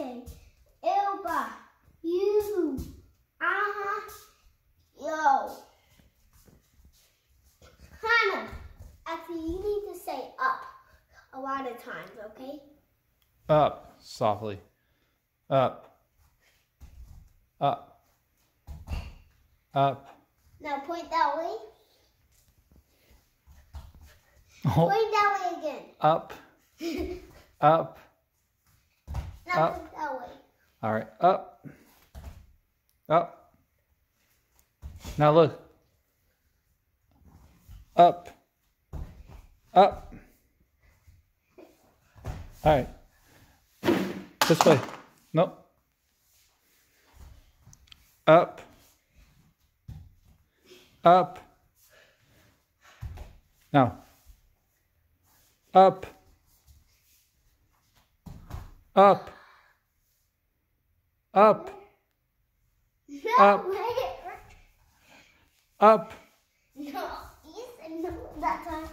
Martin, Elba, you, uh-huh, yo. Hannah, actually you need to say up a lot of times, okay? Up, softly. Up. Up. Up. Now point that way. Oh. Point that way again. Up. up. Up. that way. All right. Up. Up. Now look. Up. Up. All right. This way. Nope. Up. Up. Now. Up. Up. Up. No, Up. Up. No, said no that time.